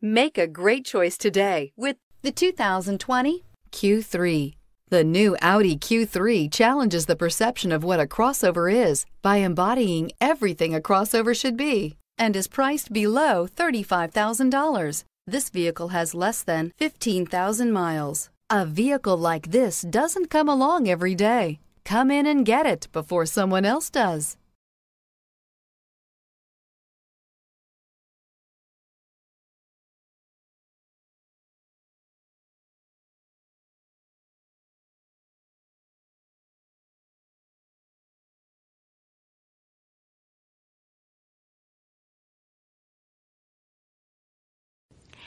Make a great choice today with the 2020 Q3. The new Audi Q3 challenges the perception of what a crossover is by embodying everything a crossover should be and is priced below $35,000. This vehicle has less than 15,000 miles. A vehicle like this doesn't come along every day. Come in and get it before someone else does.